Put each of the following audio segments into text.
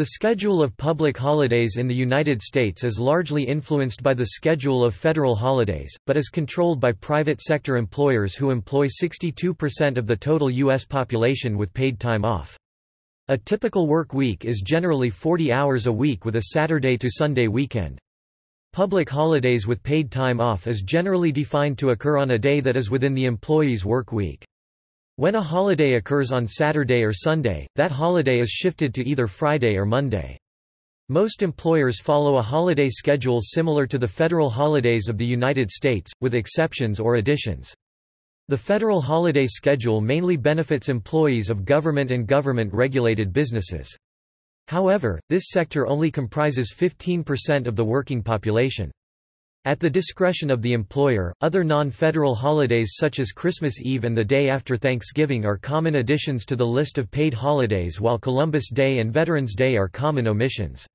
The schedule of public holidays in the United States is largely influenced by the schedule of federal holidays, but is controlled by private sector employers who employ 62% of the total U.S. population with paid time off. A typical work week is generally 40 hours a week with a Saturday to Sunday weekend. Public holidays with paid time off is generally defined to occur on a day that is within the employee's work week. When a holiday occurs on Saturday or Sunday, that holiday is shifted to either Friday or Monday. Most employers follow a holiday schedule similar to the federal holidays of the United States, with exceptions or additions. The federal holiday schedule mainly benefits employees of government and government-regulated businesses. However, this sector only comprises 15% of the working population. At the discretion of the employer, other non-federal holidays such as Christmas Eve and the day after Thanksgiving are common additions to the list of paid holidays while Columbus Day and Veterans Day are common omissions.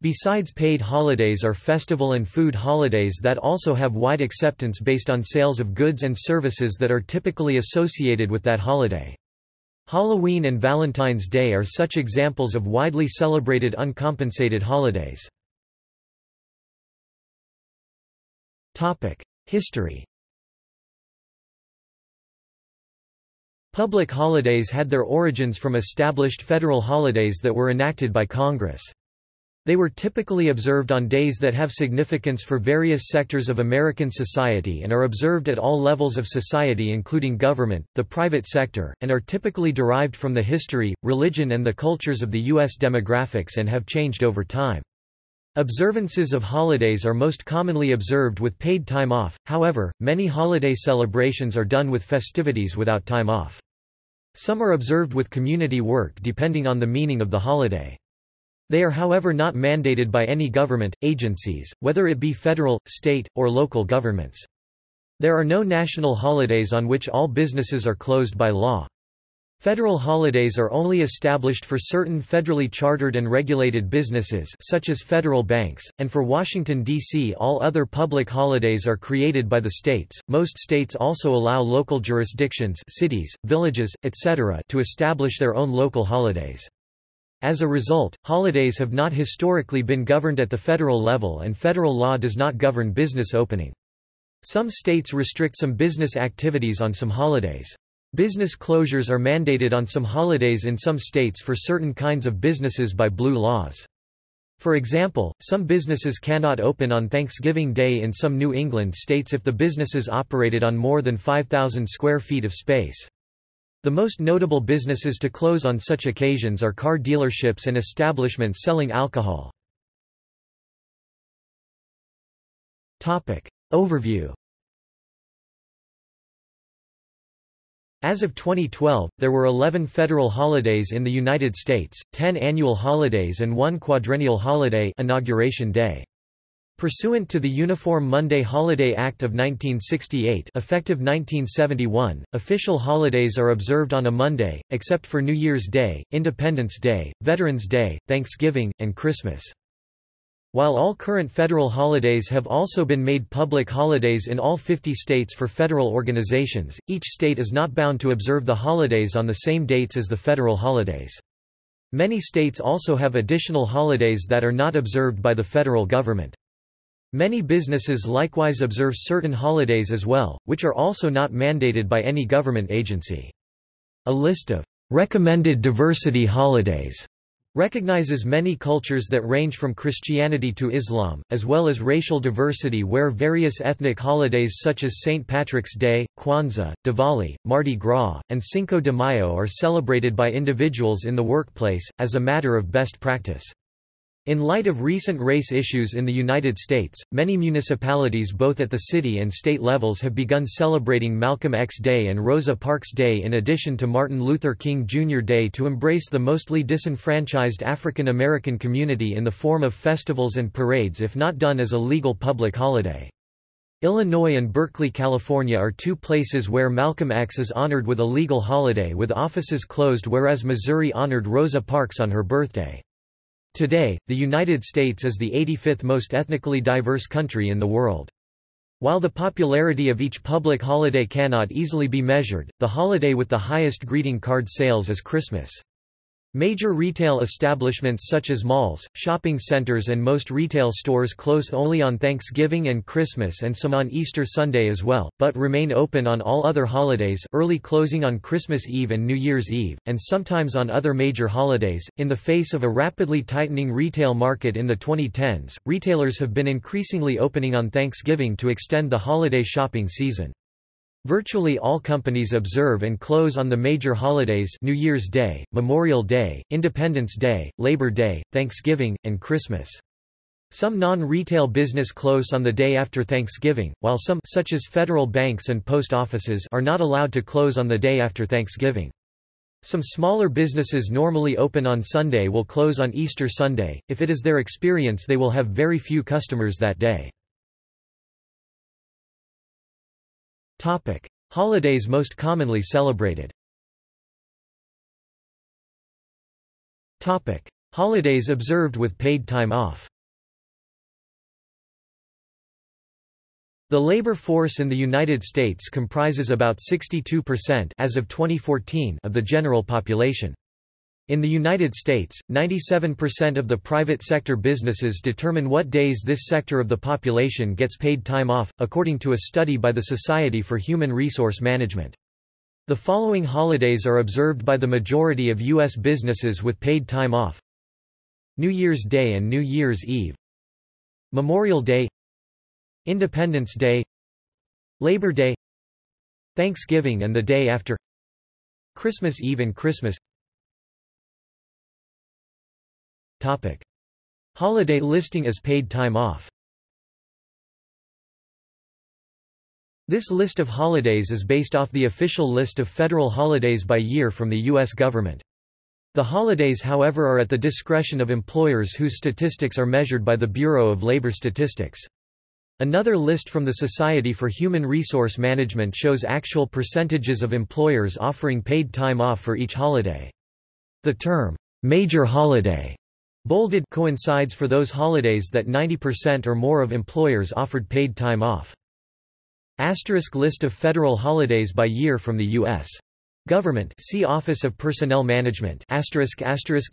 Besides paid holidays are festival and food holidays that also have wide acceptance based on sales of goods and services that are typically associated with that holiday. Halloween and Valentine's Day are such examples of widely celebrated uncompensated holidays. History Public holidays had their origins from established federal holidays that were enacted by Congress. They were typically observed on days that have significance for various sectors of American society and are observed at all levels of society including government, the private sector, and are typically derived from the history, religion and the cultures of the U.S. demographics and have changed over time. Observances of holidays are most commonly observed with paid time off, however, many holiday celebrations are done with festivities without time off. Some are observed with community work depending on the meaning of the holiday. They are however not mandated by any government, agencies, whether it be federal, state, or local governments. There are no national holidays on which all businesses are closed by law. Federal holidays are only established for certain federally chartered and regulated businesses such as federal banks, and for Washington, D.C. all other public holidays are created by the states. Most states also allow local jurisdictions cities, villages, etc. to establish their own local holidays. As a result, holidays have not historically been governed at the federal level and federal law does not govern business opening. Some states restrict some business activities on some holidays. Business closures are mandated on some holidays in some states for certain kinds of businesses by blue laws. For example, some businesses cannot open on Thanksgiving Day in some New England states if the businesses operated on more than 5,000 square feet of space. The most notable businesses to close on such occasions are car dealerships and establishments selling alcohol. Overview As of 2012, there were 11 federal holidays in the United States, 10 annual holidays and one quadrennial holiday Inauguration Day. Pursuant to the Uniform Monday Holiday Act of 1968 effective 1971, official holidays are observed on a Monday, except for New Year's Day, Independence Day, Veterans Day, Thanksgiving, and Christmas. While all current federal holidays have also been made public holidays in all 50 states for federal organizations, each state is not bound to observe the holidays on the same dates as the federal holidays. Many states also have additional holidays that are not observed by the federal government. Many businesses likewise observe certain holidays as well, which are also not mandated by any government agency. A list of recommended diversity holidays recognizes many cultures that range from Christianity to Islam, as well as racial diversity where various ethnic holidays such as St. Patrick's Day, Kwanzaa, Diwali, Mardi Gras, and Cinco de Mayo are celebrated by individuals in the workplace, as a matter of best practice. In light of recent race issues in the United States, many municipalities both at the city and state levels have begun celebrating Malcolm X Day and Rosa Parks Day in addition to Martin Luther King Jr. Day to embrace the mostly disenfranchised African American community in the form of festivals and parades if not done as a legal public holiday. Illinois and Berkeley, California are two places where Malcolm X is honored with a legal holiday with offices closed whereas Missouri honored Rosa Parks on her birthday. Today, the United States is the 85th most ethnically diverse country in the world. While the popularity of each public holiday cannot easily be measured, the holiday with the highest greeting card sales is Christmas. Major retail establishments such as malls, shopping centers and most retail stores close only on Thanksgiving and Christmas and some on Easter Sunday as well, but remain open on all other holidays early closing on Christmas Eve and New Year's Eve, and sometimes on other major holidays. In the face of a rapidly tightening retail market in the 2010s, retailers have been increasingly opening on Thanksgiving to extend the holiday shopping season. Virtually all companies observe and close on the major holidays New Year's Day, Memorial Day, Independence Day, Labor Day, Thanksgiving, and Christmas. Some non-retail business close on the day after Thanksgiving, while some such as federal banks and post offices are not allowed to close on the day after Thanksgiving. Some smaller businesses normally open on Sunday will close on Easter Sunday, if it is their experience they will have very few customers that day. Topic: Holidays most commonly celebrated. Topic: Holidays observed with paid time off. The labor force in the United States comprises about 62% as of 2014 of the general population. In the United States, 97% of the private sector businesses determine what days this sector of the population gets paid time off, according to a study by the Society for Human Resource Management. The following holidays are observed by the majority of U.S. businesses with paid time off. New Year's Day and New Year's Eve. Memorial Day. Independence Day. Labor Day. Thanksgiving and the day after. Christmas Eve and Christmas Topic. Holiday listing as paid time off This list of holidays is based off the official list of federal holidays by year from the U.S. government. The holidays however are at the discretion of employers whose statistics are measured by the Bureau of Labor Statistics. Another list from the Society for Human Resource Management shows actual percentages of employers offering paid time off for each holiday. The term, major holiday Bolded coincides for those holidays that 90% or more of employers offered paid time off. Asterisk list of federal holidays by year from the U.S. Government see Office of Personnel Management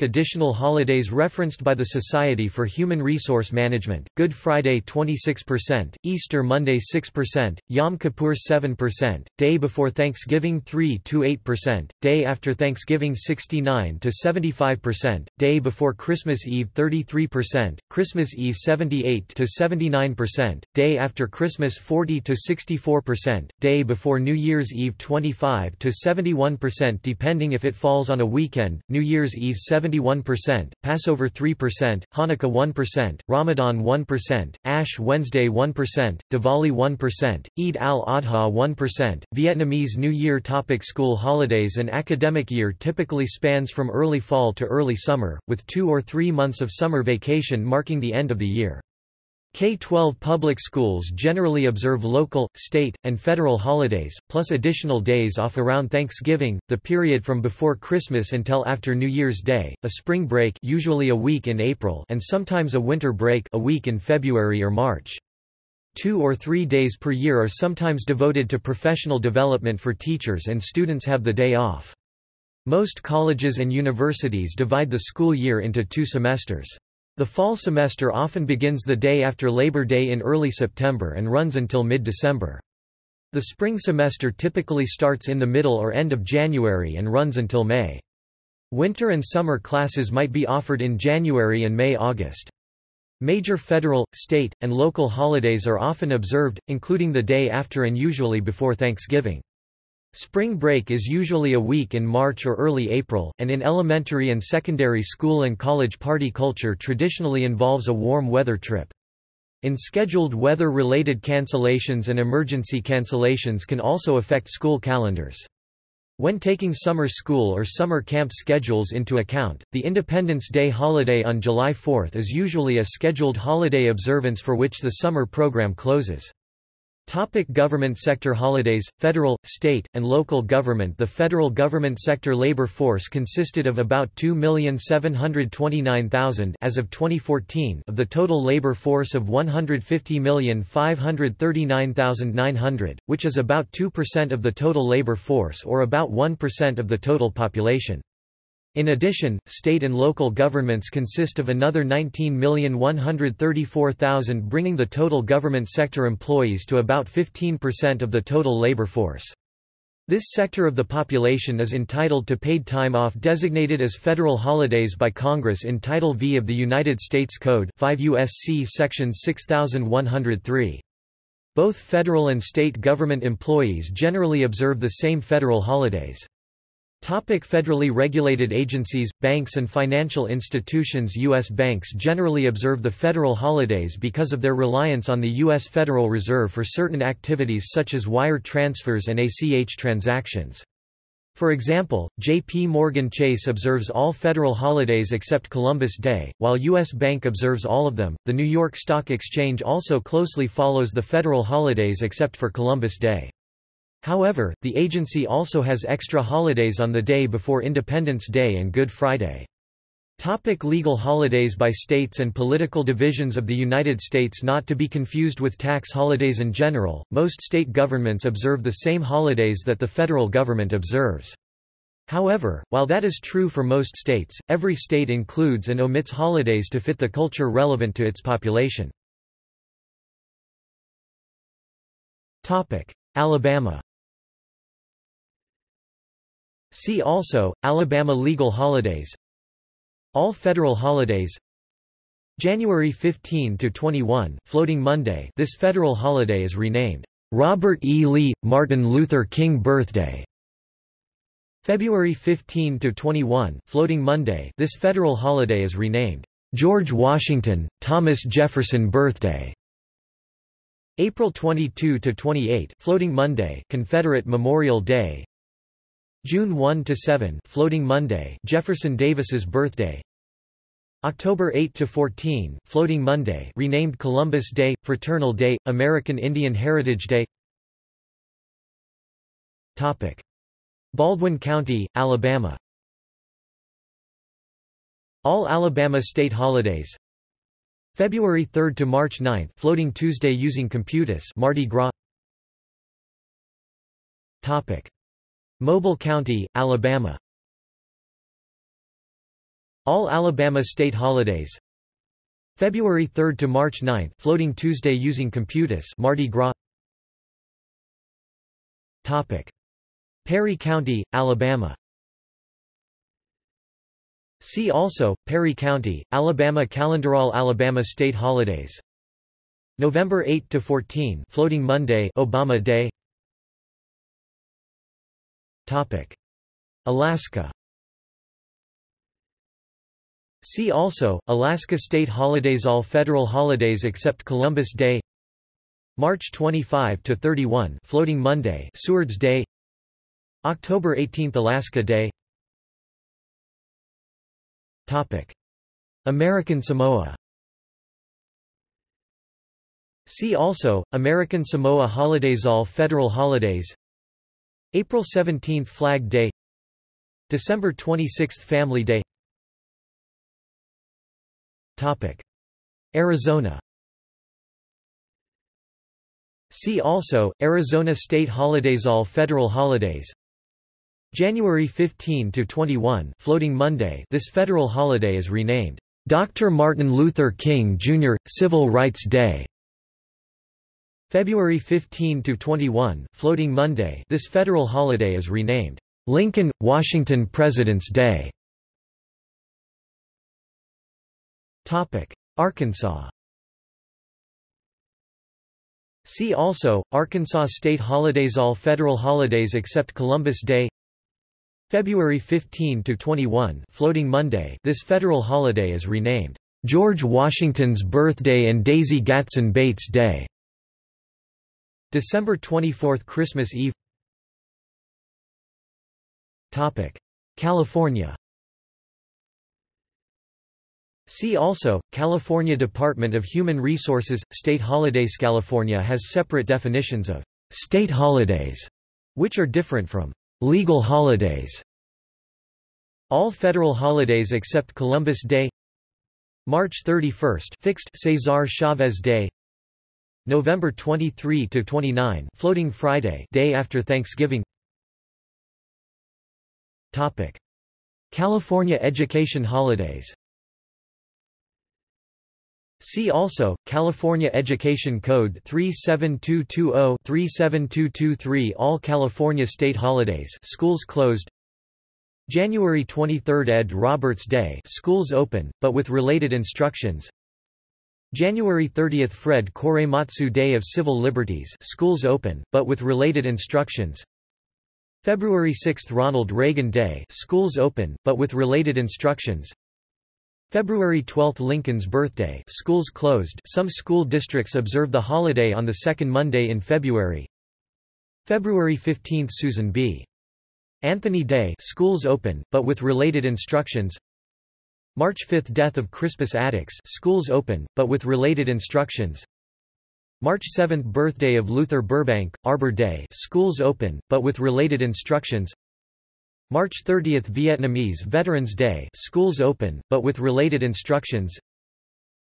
additional holidays referenced by the Society for Human Resource Management Good Friday 26% Easter Monday 6% Yom Kippur 7% Day before Thanksgiving 3 to 8% Day after Thanksgiving 69 to 75% Day before Christmas Eve 33% Christmas Eve 78 to 79% Day after Christmas 40 to 64% Day before New Year's Eve 25 to 71 71% depending if it falls on a weekend, New Year's Eve 71%, Passover 3%, Hanukkah 1%, Ramadan 1%, Ash Wednesday 1%, Diwali 1%, Eid al-Adha 1%. Vietnamese New Year topic School holidays An academic year typically spans from early fall to early summer, with two or three months of summer vacation marking the end of the year. K-12 public schools generally observe local, state, and federal holidays, plus additional days off around Thanksgiving, the period from before Christmas until after New Year's Day, a spring break usually a week in April and sometimes a winter break a week in February or March. Two or three days per year are sometimes devoted to professional development for teachers and students have the day off. Most colleges and universities divide the school year into two semesters. The fall semester often begins the day after Labor Day in early September and runs until mid-December. The spring semester typically starts in the middle or end of January and runs until May. Winter and summer classes might be offered in January and May-August. Major federal, state, and local holidays are often observed, including the day after and usually before Thanksgiving. Spring break is usually a week in March or early April, and in elementary and secondary school and college party culture traditionally involves a warm weather trip. In scheduled weather-related cancellations and emergency cancellations can also affect school calendars. When taking summer school or summer camp schedules into account, the Independence Day holiday on July 4 is usually a scheduled holiday observance for which the summer program closes. Topic government sector holidays, federal, state, and local government The federal government sector labor force consisted of about 2,729,000 as of 2014 of the total labor force of 150,539,900, which is about 2% of the total labor force or about 1% of the total population. In addition, state and local governments consist of another 19,134,000 bringing the total government sector employees to about 15% of the total labor force. This sector of the population is entitled to paid time off designated as federal holidays by Congress in Title V of the United States Code 5 U.S.C. Section 6103. Both federal and state government employees generally observe the same federal holidays. Topic federally regulated agencies, banks and financial institutions U.S. banks generally observe the federal holidays because of their reliance on the U.S. Federal Reserve for certain activities such as wire transfers and ACH transactions. For example, J.P. Morgan Chase observes all federal holidays except Columbus Day, while U.S. Bank observes all of them. The New York Stock Exchange also closely follows the federal holidays except for Columbus Day. However, the agency also has extra holidays on the day before Independence Day and Good Friday. Topic legal holidays by states and political divisions of the United States Not to be confused with tax holidays in general, most state governments observe the same holidays that the federal government observes. However, while that is true for most states, every state includes and omits holidays to fit the culture relevant to its population. Alabama See also, Alabama legal holidays. All federal holidays. January 15 to 21 Floating Monday. This federal holiday is renamed Robert E. Lee Martin Luther King Birthday. February 15 to 21 Floating Monday. This federal holiday is renamed George Washington Thomas Jefferson Birthday. April 22 to 28 Floating Monday Confederate Memorial Day June 1 to 7 Floating Monday Jefferson Davis's birthday. October 8 to 14 Floating Monday renamed Columbus Day Fraternal Day American Indian Heritage Day. Topic. Baldwin County Alabama. All Alabama state holidays. February 3 to March 9 Floating Tuesday using Computus Mardi Gras. Topic Mobile County, Alabama. All Alabama state holidays. February 3 to March 9 Floating Tuesday using Computus Mardi Gras. Topic. Perry County, Alabama. See also, Perry County, Alabama Calendarall Alabama state holidays. November 8 to 14 Floating Monday Obama Day Alaska. See also, Alaska state holidays All federal holidays except Columbus Day. March 25 to 31 Floating Monday Seward's Day. October 18 Alaska Day. Topic. American Samoa. See also, American Samoa holidays All federal holidays April 17 Flag Day December 26 Family Day Topic Arizona See also, Arizona state holidays All federal holidays January 15 to 21 Floating Monday this federal holiday is renamed Dr. Martin Luther King Jr. Civil Rights Day February 15 to 21, Floating Monday. This federal holiday is renamed Lincoln Washington President's Day. Topic: Arkansas. See also Arkansas state holidays All federal holidays except Columbus Day. February 15 to 21, Floating Monday. This federal holiday is renamed George Washington's Birthday and Daisy Gatson Bates Day. December 24 Christmas Eve. California. See also, California Department of Human Resources, State Holidays. California has separate definitions of «state holidays», which are different from «legal holidays». All federal holidays except Columbus Day. March 31 fixed Cesar Chavez Day November 23 to 29, Floating Friday, day after Thanksgiving. Topic: California education holidays. See also, California Education Code 37220-37223 All California state holidays schools closed. January 23 Ed Roberts Day schools open, but with related instructions January 30 Fred Korematsu Day of Civil Liberties schools open, but with related instructions. February 6 Ronald Reagan Day schools open, but with related instructions. February 12 Lincoln's birthday schools closed some school districts observe the holiday on the second Monday in February. February 15 Susan B. Anthony Day schools open, but with related instructions March 5 Death of Crispus Attucks schools open, but with related instructions. March 7 Birthday of Luther Burbank, Arbor Day schools open, but with related instructions. March 30 Vietnamese Veterans Day schools open, but with related instructions.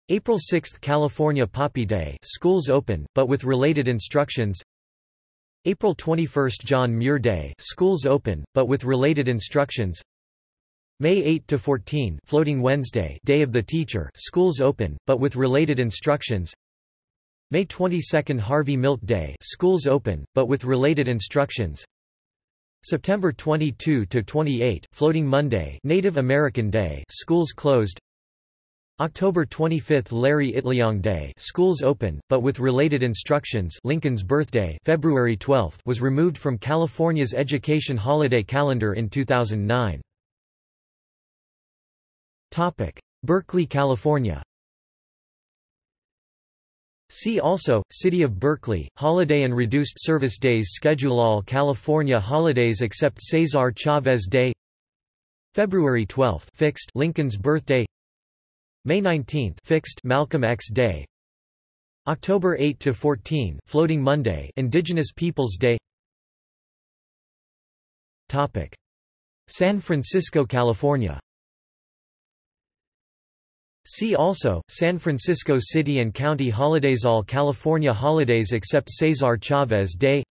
April 6 California Poppy Day schools open, but with related instructions. April 21 John Muir Day schools open, but with related instructions May 8 to 14 Floating Wednesday Day of the Teacher schools open, but with related instructions. May 22 Harvey Milk Day schools open, but with related instructions. September 22 to 28 Floating Monday Native American Day schools closed. October 25 Larry Itliong Day schools open but with related instructions. Lincoln's birthday February 12 was removed from California's education holiday calendar in 2009 Topic Berkeley California. See also, City of Berkeley, holiday and reduced service days Schedule all California holidays except Cesar Chavez Day. February 12 fixed Lincoln's birthday. May 19 fixed Malcolm X Day. October 8 to 14 Floating Monday Indigenous Peoples Day. Topic. San Francisco California See also, San Francisco City and County Holidays All California holidays except Cesar Chavez Day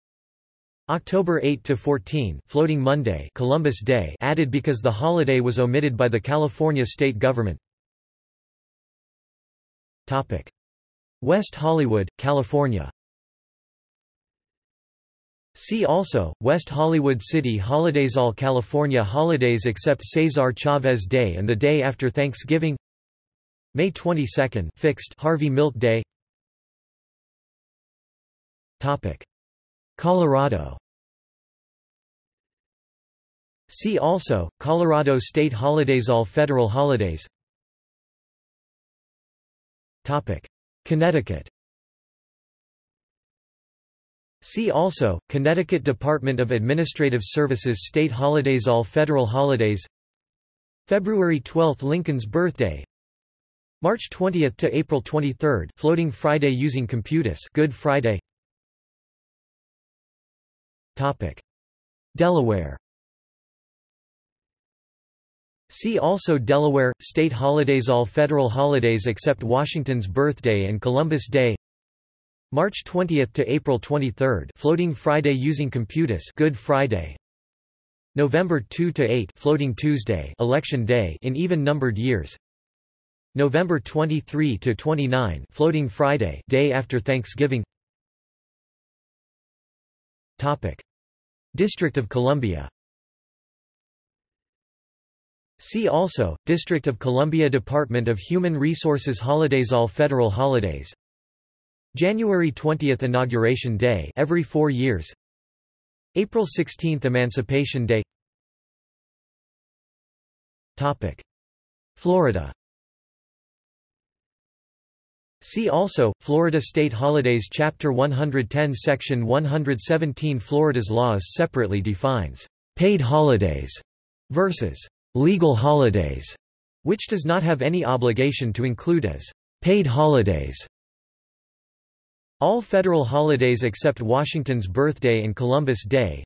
October 8–14 Floating Monday Columbus Day added because the holiday was omitted by the California state government Topic. West Hollywood, California See also, West Hollywood City Holidays All California holidays except Cesar Chavez Day and the day after Thanksgiving May 22 fixed Harvey Milk Day. Topic. Colorado. See also Colorado state holidays all federal holidays. Topic. Connecticut. See also, Connecticut Department of Administrative Services State Holidays All Federal Holidays. February 12 Lincoln's birthday March 20 to April 23 Floating Friday using Computus Good Friday. Topic. Delaware. See also Delaware state holidays all federal holidays except Washington's birthday and Columbus Day. March 20 to April 23 Floating Friday using Computus Good Friday. November 2 to 8 Floating Tuesday Election Day in even numbered years November 23 to 29, Floating Friday, day after Thanksgiving. Topic: District of Columbia. See also, District of Columbia Department of Human Resources Holidays All federal holidays January 20 Inauguration Day every four years April 16 Emancipation Day Topic. Florida See also, Florida State Holidays Chapter 110 Section 117 Florida's laws separately defines paid holidays versus legal holidays, which does not have any obligation to include as paid holidays. All federal holidays except Washington's birthday and Columbus Day.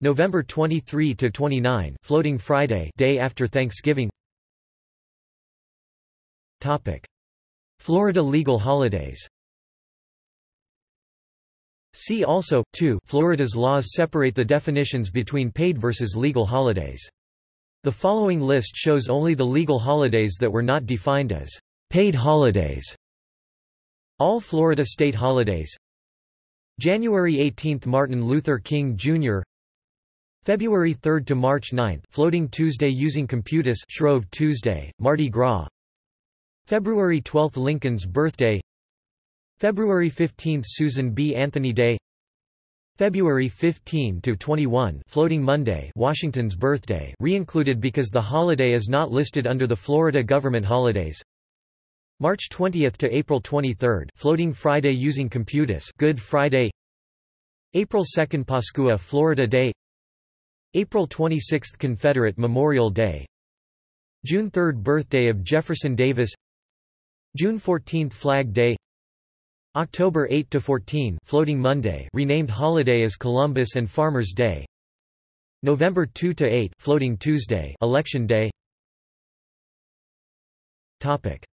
November 23 to 29, Floating Friday, day after Thanksgiving. Topic: Florida legal holidays See also, 2 Florida's laws separate the definitions between paid versus legal holidays. The following list shows only the legal holidays that were not defined as paid holidays. All Florida state holidays January 18 – Martin Luther King Jr. February 3 to March 9 Floating Tuesday using Computus Shrove Tuesday, Mardi Gras February 12 Lincoln's birthday. February 15 Susan B. Anthony Day. February 15 to 21 Floating Monday Washington's birthday re-included because the holiday is not listed under the Florida government holidays. March 20 to April 23 Floating Friday using Computus Good Friday. April 2 Pascua Florida Day. April 26 Confederate Memorial Day. June 3 Birthday of Jefferson Davis June 14 Flag Day. October 8 to 14 Floating Monday renamed holiday as Columbus and Farmers' Day. November 2 to 8 Floating Tuesday Election Day. Topic.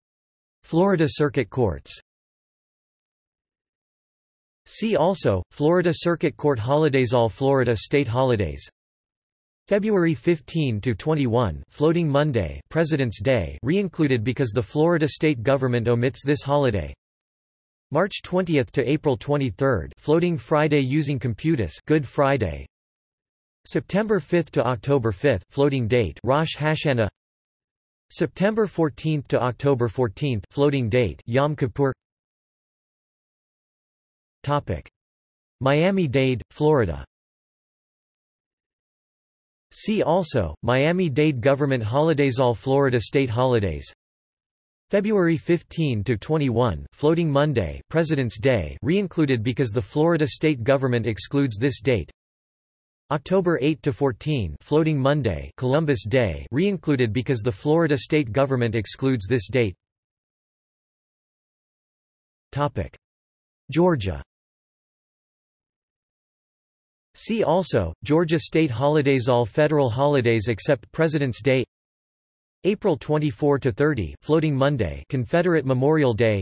Florida Circuit Courts. See also, Florida Circuit Court Holidays All Florida state holidays February 15 to 21, Floating Monday, President's Day, re-included because the Florida state government omits this holiday. March 20 to April 23, Floating Friday using Computus, Good Friday. September 5 to October 5, Floating Date, Rosh Hashanah. September 14 to October 14, Floating Date, Yom Kippur. Topic: Miami-Dade, Florida. See also, Miami-Dade Government Holidays All Florida State Holidays. February 15 to 21 Floating Monday President's Day re-included because the Florida state government excludes this date. October 8 to 14 Floating Monday Columbus Day re-included because the Florida state government excludes this date. Topic. Georgia See also, Georgia state holidays All federal holidays except President's Day April 24–30 Floating Monday Confederate Memorial Day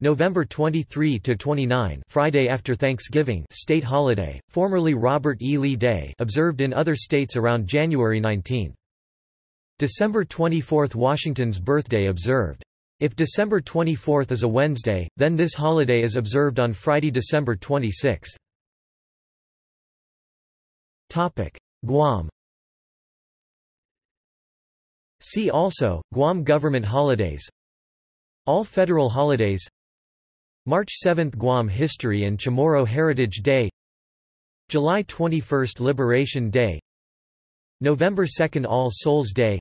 November 23–29 Friday after Thanksgiving state holiday, formerly Robert E. Lee Day observed in other states around January 19. December 24 Washington's birthday observed. If December 24 is a Wednesday, then this holiday is observed on Friday December 26. Guam. See also, Guam government holidays. All federal holidays. March 7 Guam History and Chamorro Heritage Day. July 21 Liberation Day. November 2 All Souls Day.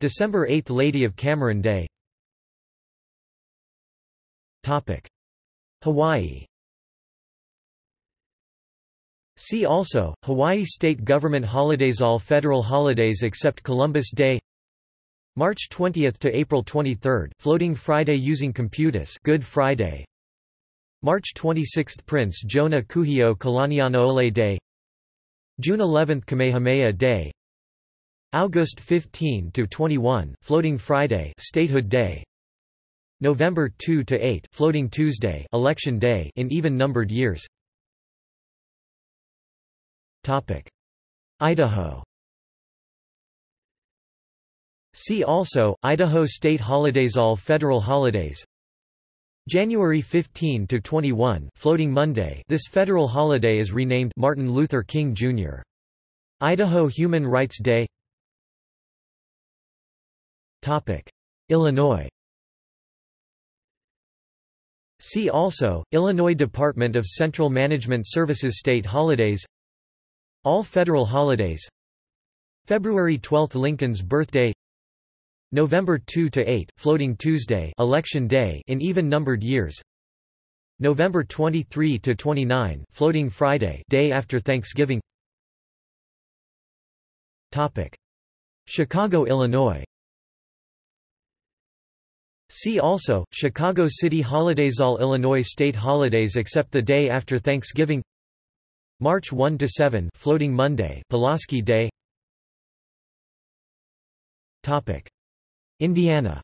December 8 Lady of Camarin Day. Topic. Hawaii See also, Hawaii state government holidays All federal holidays except Columbus Day. March 20 to April 23 Floating Friday using Computus Good Friday. March 26 Prince Jonah Kuhio Kalanianaʻole Day. June 11 Kamehameha Day. August 15 to 21 Floating Friday Statehood Day. November 2 to 8 Floating Tuesday Election Day in even numbered years. Idaho. See also, Idaho state holidays All federal holidays. January 15 to 21 Floating Monday. This federal holiday is renamed Martin Luther King Jr. Idaho Human Rights Day. Topic. Illinois. See also Illinois Department of Central Management Services state holidays all federal holidays. February 12 Lincoln's birthday. November 2 to 8 Floating Tuesday Election Day in even numbered years. November 23 to 29 Floating Friday Day after Thanksgiving. Topic. Chicago Illinois. See also, Chicago City Holidays All Illinois state holidays except the day after Thanksgiving March 1 to 7 Floating Monday Pulaski Day. Topic. Indiana.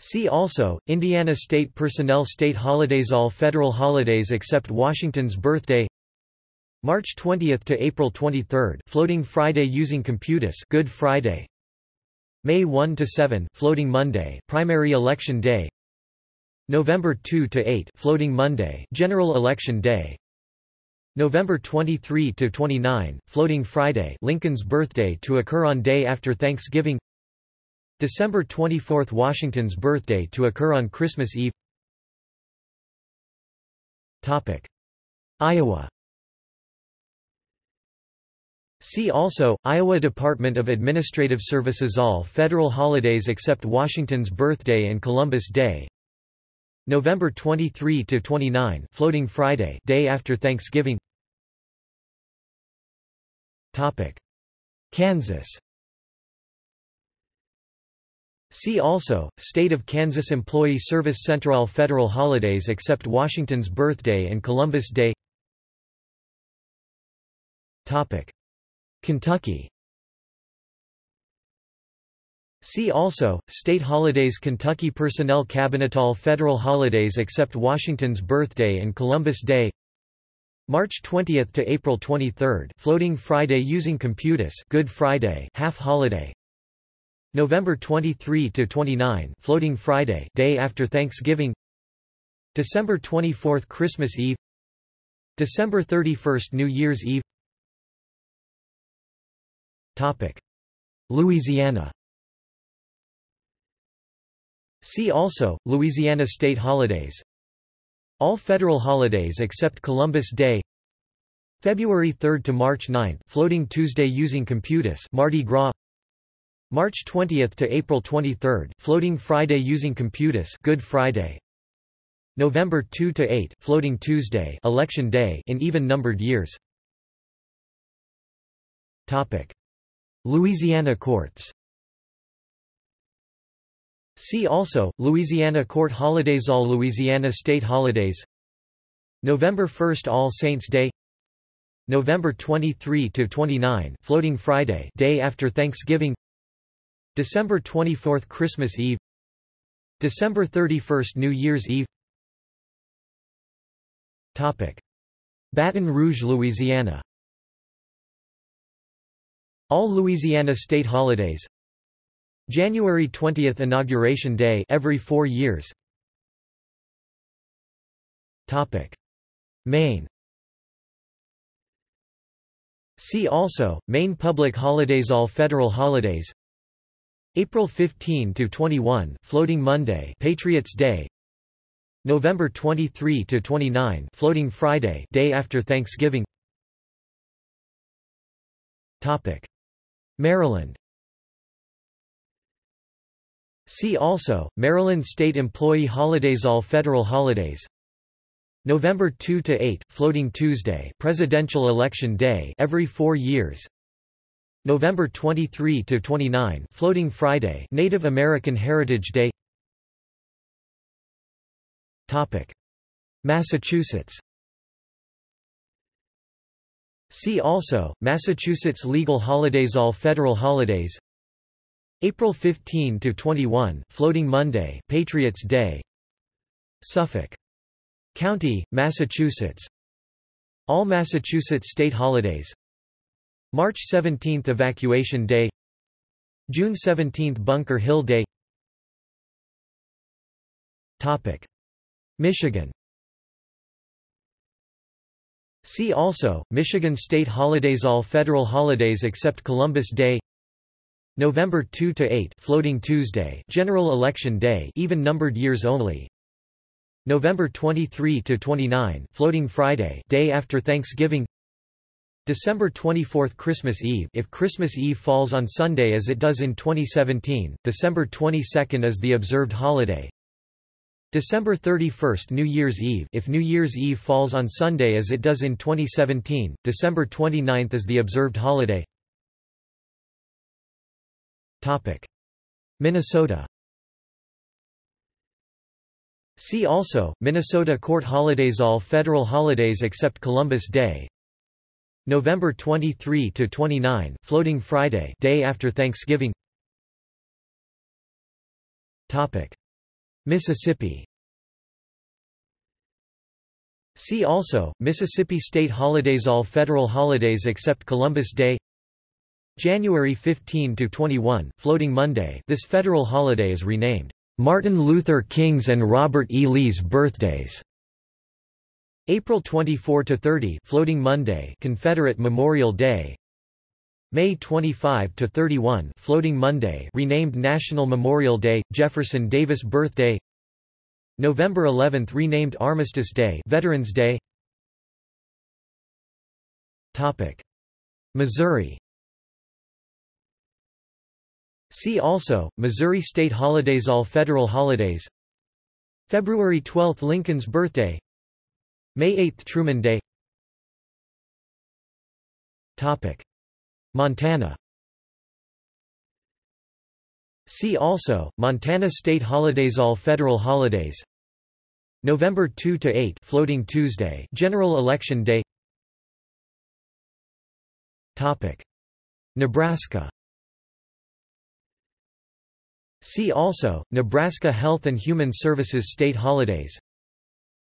See also Indiana State Personnel State Holidays All federal holidays except Washington's birthday. March 20 to April 23 Floating Friday using Computus Good Friday. May 1 to 7 Floating Monday Primary Election Day November 2 to 8 Floating Monday General Election Day. November 23 to 29 Floating Friday Lincoln's birthday to occur on day after Thanksgiving. December 24 Washington's birthday to occur on Christmas Eve. Topic. Iowa. See also, Iowa Department of Administrative Services All federal holidays except Washington's birthday and Columbus Day November 23 to 29, Floating Friday day after Thanksgiving. Topic: Kansas. See also, State of Kansas Employee Service Central federal holidays except Washington's birthday and Columbus Day. Kentucky See also, State holidays Kentucky Personnel Cabinet All federal holidays except Washington's birthday and Columbus Day. March 20th to April 23rd Floating Friday using Computus Good Friday. Half holiday. November 23 to 29 Floating Friday. Day after Thanksgiving. December 24th Christmas Eve. December 31st New Year's Eve. Topic. Louisiana See also, Louisiana state holidays. All federal holidays except Columbus Day. February 3 to March 9 Floating Tuesday using Computus Mardi Gras. March 20 to April 23 Floating Friday using Computus Good Friday. November 2 to 8 Floating Tuesday Election Day in even numbered years. Topic. Louisiana courts See also, Louisiana court holidays All Louisiana state holidays. November 1 All Saints' Day. November 23–29 Floating Friday day after Thanksgiving. December 24 Christmas Eve. December 31 New Year's Eve. Topic. Baton Rouge, Louisiana. All Louisiana state holidays January 20 Inauguration Day every four years. Topic. Maine. See also, Maine public holidays All federal holidays. April 15 to 21 Floating Monday Patriots Day. November 23 to 29 Floating Friday day after Thanksgiving. Topic. Maryland See also, Maryland State Employee Holidays All federal holidays. November 2 to 8 Floating Tuesday Presidential Election Day every 4 years. November 23 to 29 Floating Friday Native American Heritage Day. Topic. Massachusetts. See also, Massachusetts legal holidays All federal holidays April 15 to 21 Floating Monday Patriots Day. Suffolk County Massachusetts. All Massachusetts state holidays. March 17 Evacuation Day. June 17 Bunker Hill Day. Topic. Michigan See also, Michigan state holidays All federal holidays except Columbus Day November 2 to 8 Floating Tuesday General Election Day even numbered years only. November 23 to 29 Floating Friday Day after Thanksgiving. December 24 Christmas Eve if Christmas Eve falls on Sunday as it does in 2017 December 22 is the observed holiday. December 31 New Year's Eve if New Year's Eve falls on Sunday as it does in 2017, December 29 is the observed holiday Minnesota. See also, Minnesota court holidays All federal holidays except Columbus Day. November 23 to 29 Floating Friday day after Thanksgiving. Topic. Mississippi. See also, Mississippi state holidays All federal holidays except Columbus Day January 15 to 21, Floating Monday this federal holiday is renamed, "...Martin Luther King's and Robert E. Lee's birthdays." April 24 to 30, Floating Monday Confederate Memorial Day. May 25 to 31, Floating Monday renamed National Memorial Day, Jefferson Davis Birthday. November 11 renamed Armistice Day Veterans Day. Topic: Missouri See also, Missouri state holidays All federal holidays. February 12 Lincoln's birthday. May 8 Truman Day. Topic. Montana. See also, Montana state holidays All federal holidays. November 2 to 8 Floating Tuesday General Election Day. Topic. Nebraska See also, Nebraska Health and Human Services State Holidays.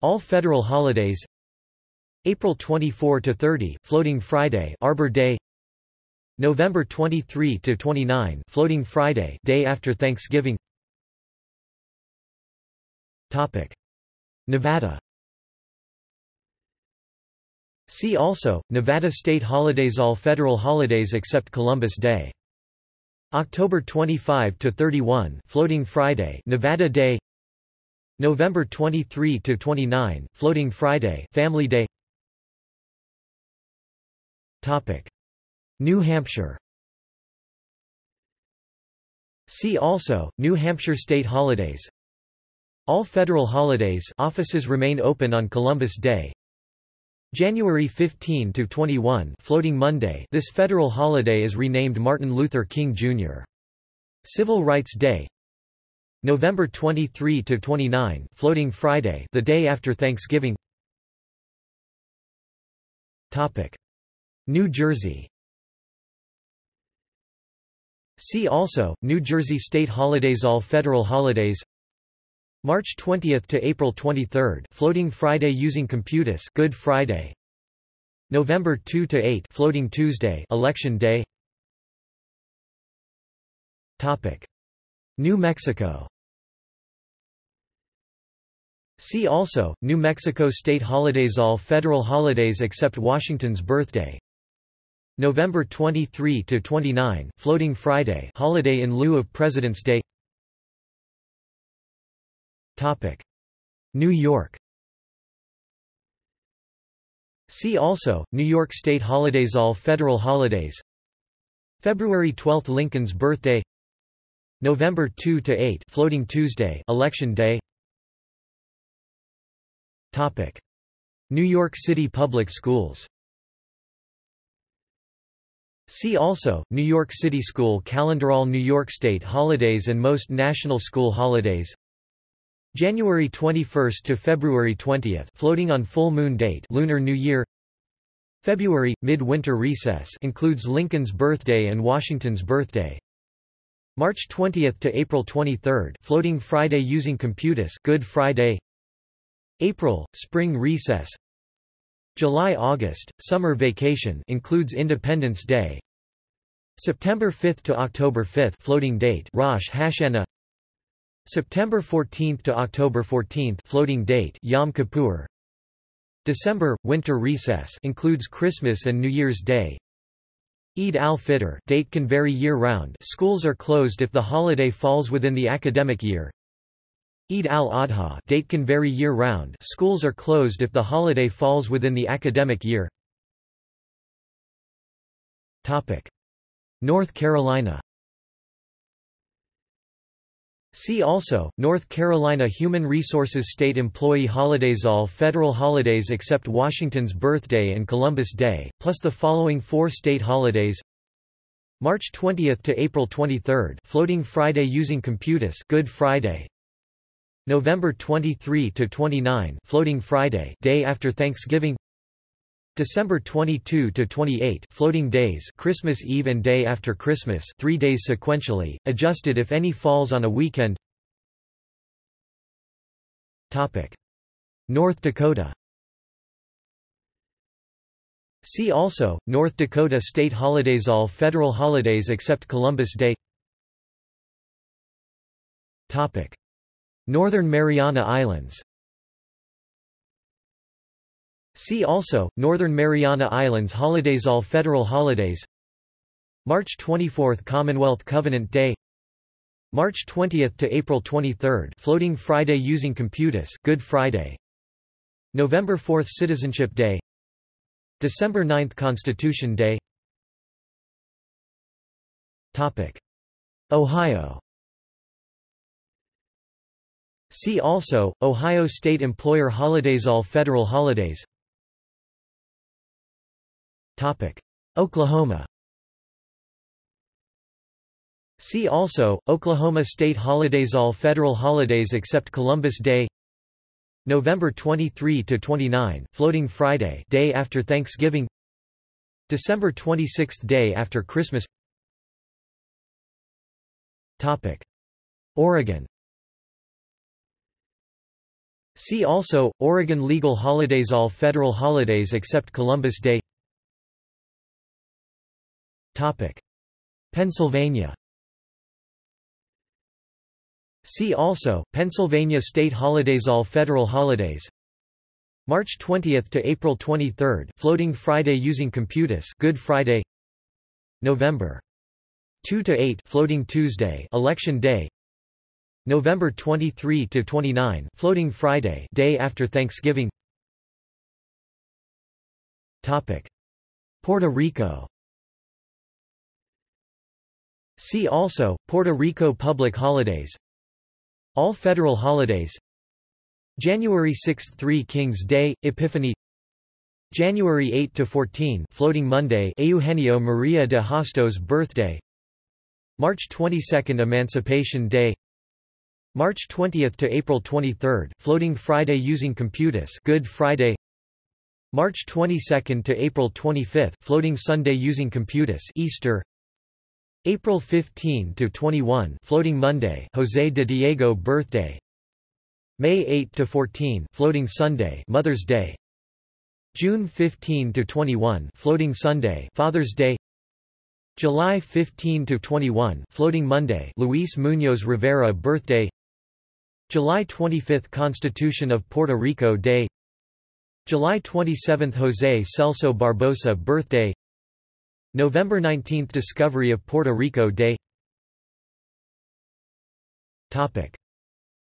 All federal holidays. April 24 to 30 Floating Friday Arbor Day. November 23 to 29 Floating Friday day after Thanksgiving. Topic. Nevada. See also Nevada state holidays All federal holidays except Columbus Day October 25 to 31 Floating Friday Nevada Day. November 23 to 29 Floating Friday Family Day. Topic. New Hampshire. See also New Hampshire state holidays. All federal holidays offices remain open on Columbus Day January 15 to 21, Floating Monday. This federal holiday is renamed Martin Luther King Jr. Civil Rights Day. November 23 to 29, Floating Friday, the day after Thanksgiving. Topic: New Jersey. See also New Jersey state holidays All federal holidays March 20 to April 23, Floating Friday using Computus, Good Friday. November 2 to 8, Floating Tuesday, Election Day. Topic: New Mexico. See also New Mexico state holidays All federal holidays except Washington's birthday. November 23 to 29, Floating Friday, holiday in lieu of President's Day. Topic: New York. See also New York state holidays All federal holidays. February 12 Lincoln's birthday. November 2 to 8 Floating Tuesday Election Day. Topic. New York City Public Schools. See also, New York City School Calendar All New York State holidays and most national school holidays January 21 to February 20, floating on full moon date, Lunar New Year. February midwinter recess includes Lincoln's birthday and Washington's birthday. March 20 to April 23, floating Friday using Computus, Good Friday. April spring recess. July-August summer vacation includes Independence Day. September 5 to October 5 floating date Rosh Hashanah September 14 to October 14 floating date Yom Kippur. December winter recess includes Christmas and New Year's Day. Eid al-Fitr date can vary year-round. Schools are closed if the holiday falls within the academic year. Eid al-Adha date can vary year-round. Schools are closed if the holiday falls within the academic year. Topic. North Carolina See also, North Carolina Human Resources State Employee Holidays All federal holidays except Washington's birthday and Columbus Day, plus the following four state holidays. March 20 to April 23 Floating Friday using Computus Good Friday. November 23 to 29 Floating Friday day after Thanksgiving December 22 to 28 floating days Christmas Eve and day after Christmas 3 days sequentially adjusted if any falls on a weekend. Topic. North Dakota. See also, North Dakota state holidays All federal holidays except Columbus Day. Topic. Northern Mariana Islands See also, Northern Mariana Islands holidays All federal holidays March 24 Commonwealth Covenant Day March 20 to April 23 Floating Friday using Computus Good Friday November 4 Citizenship Day December 9 Constitution Day Topic. Ohio See also Ohio State Employer Holidays All federal holidays Oklahoma. See also, Oklahoma state holidays All federal holidays except Columbus Day. November 23–29 Floating Friday day after Thanksgiving. December 26 day after Christmas. Topic. Oregon. See also, Oregon legal holidays All federal holidays except Columbus Day. Pennsylvania. See also, Pennsylvania state holidays All federal holidays. March 20 to April 23 Floating Friday using Computus Good Friday. November 2 to 8 Floating Tuesday Election Day. November 23 to 29 Floating Friday Day after Thanksgiving. Topic. Puerto Rico See also Puerto Rico public holidays. All federal holidays. January 6 – 3 Kings Day, Epiphany. January 8–14 Floating Monday Eugenio Maria de Hostos birthday. March 22 Emancipation Day. March 20 to April 23 Floating Friday using Computus Good Friday. March 22 to April 25 Floating Sunday using Computus Easter April 15 to 21 Floating Monday José de Diego birthday. May 8 to 14 Floating Sunday Mother's Day. June 15 to 21 Floating Sunday Father's Day. July 15 to 21 Floating Monday Luis Muñoz Rivera birthday. July 25 Constitution of Puerto Rico Day. July 27 José Celso Barbosa birthday November 19 – Discovery of Puerto Rico Day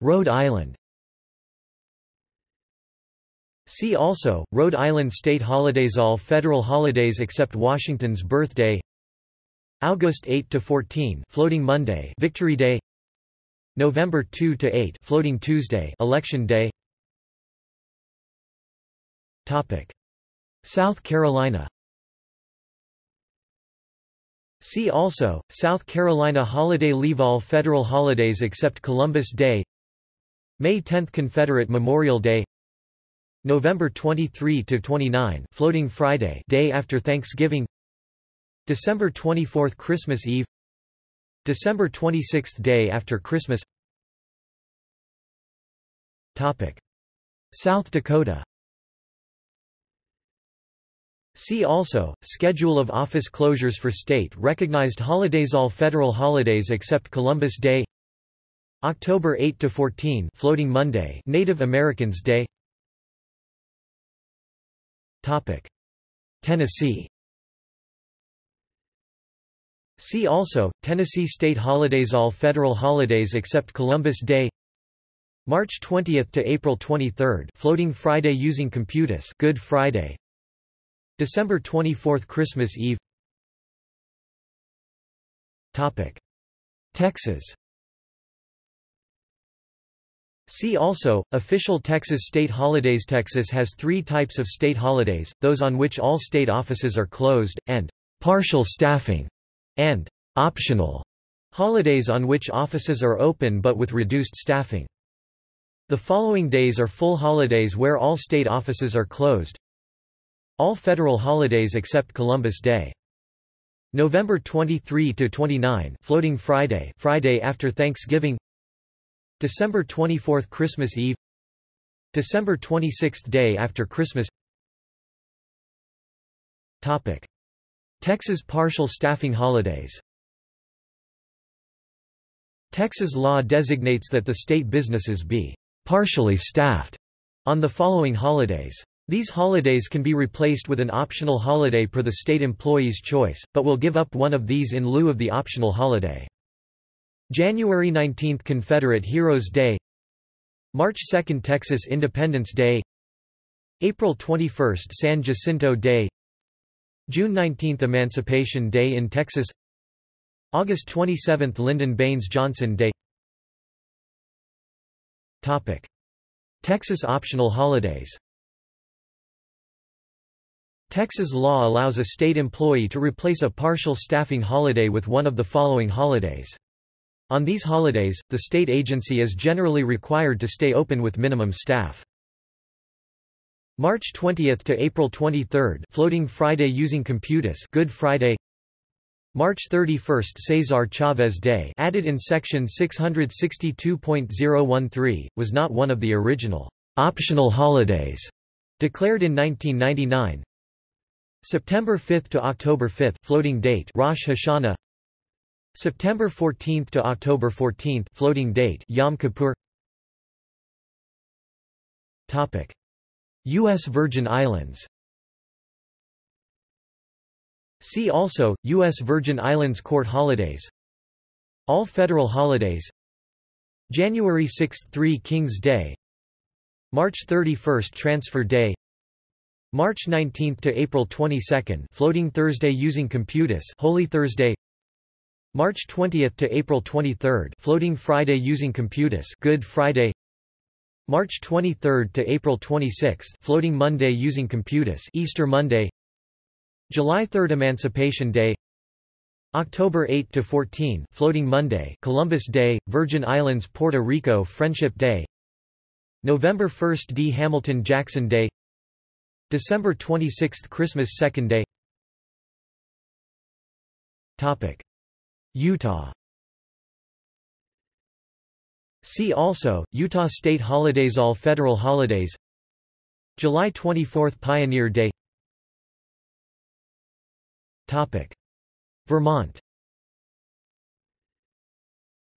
Rhode Island See also, Rhode Island state holidays All federal holidays except Washington's birthday August 8–14 Floating Monday Victory Day November 2–8 Floating Tuesday Election Day South Carolina See also, South Carolina holiday leave all federal holidays except Columbus Day. May 10 Confederate Memorial Day. November 23–29 Floating Friday day after Thanksgiving. December 24 Christmas Eve. December 26 day after Christmas. Topic. South Dakota See also, Schedule of office closures for state-recognized holidays All federal holidays except Columbus Day. October 8–14 Floating Monday Native Americans Day. Topic. Tennessee. See also, Tennessee state holidays All federal holidays except Columbus Day. March 20 to April 23 Floating Friday using Computus Good Friday December 24 Christmas Eve Texas See also, official Texas state holidays Texas has three types of state holidays, those on which all state offices are closed, and partial staffing, and optional holidays on which offices are open but with reduced staffing. The following days are full holidays where all state offices are closed. All federal holidays except Columbus Day. November 23 to 29, Floating Friday, Friday after Thanksgiving. December 24, Christmas Eve. December 26, day after Christmas. Topic. Texas partial staffing holidays Texas law designates that the state businesses be partially staffed on the following holidays. These holidays can be replaced with an optional holiday per the state employee's choice, but will give up one of these in lieu of the optional holiday. January 19 – Confederate Heroes Day March 2 – Texas Independence Day April 21 – San Jacinto Day June 19 – Emancipation Day in Texas August 27 – Lyndon Baines Johnson Day Topic. Texas optional holidays Texas law allows a state employee to replace a partial staffing holiday with one of the following holidays. On these holidays, the state agency is generally required to stay open with minimum staff. March 20 to April 23, Floating Friday using Computus Good Friday March 31 Cesar Chavez Day added in section 662.013, was not one of the original optional holidays declared in 1999 September 5 to October 5 floating date Rosh Hashanah. September 14 to October 14 floating date Yom Kippur. Topic. US Virgin Islands. See also US Virgin Islands court holidays. All federal holidays. January 6 – 3 King's Day. March 31 – Transfer Day March 19 to April 22 Floating Thursday using Computus Holy Thursday. March 20 to April 23 Floating Friday using Computus Good Friday. March 23 to April 26 Floating Monday using Computus Easter Monday. July 3 Emancipation Day. October 8 to 14 Floating Monday Columbus Day Virgin Islands Puerto Rico Friendship Day. November 1 D. Hamilton Jackson Day December 26 Christmas Second Day. Topic. Utah. See also Utah state holidays All federal holidays. July 24 Pioneer Day. Topic. Vermont.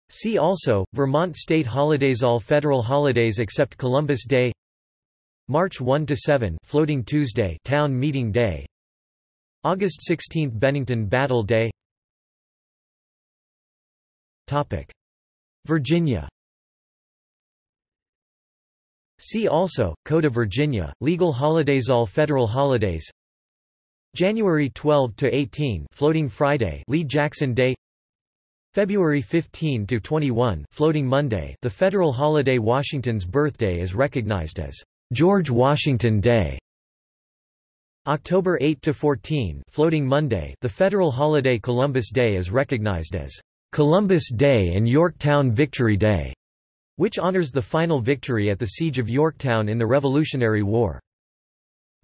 See also, Vermont state holidays All federal holidays except Columbus Day March 1 to 7 Floating Tuesday Town Meeting Day. August 16 Bennington Battle Day. Topic. Virginia. See also, Code of Virginia, legal holidays All federal holidays. January 12 to 18 Floating Friday Lee Jackson Day. February 15 to 21 Floating Monday the federal holiday Washington's birthday is recognized as George Washington Day. October 8 to 14, Floating Monday, the federal holiday Columbus Day is recognized as Columbus Day and Yorktown Victory Day, which honors the final victory at the Siege of Yorktown in the Revolutionary War.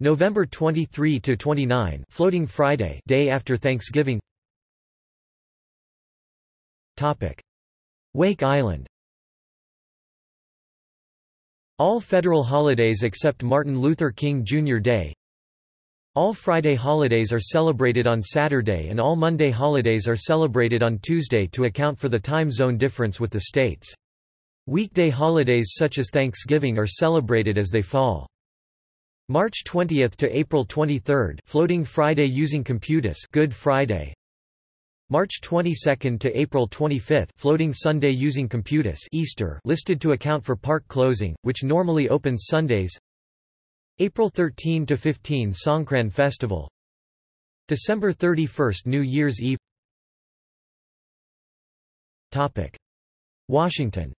November 23 to 29, Floating Friday, day after Thanksgiving. Topic: Wake Island all federal holidays except Martin Luther King Jr. Day All Friday holidays are celebrated on Saturday and all Monday holidays are celebrated on Tuesday to account for the time zone difference with the states. Weekday holidays such as Thanksgiving are celebrated as they fall. March 20 to April 23 Floating Friday using Computus Good Friday March 22 to April 25 Floating Sunday using Computus Easter listed to account for park closing, which normally opens Sundays. April 13 to 15 Songkran Festival. December 31 New Year's Eve. Topic. Washington.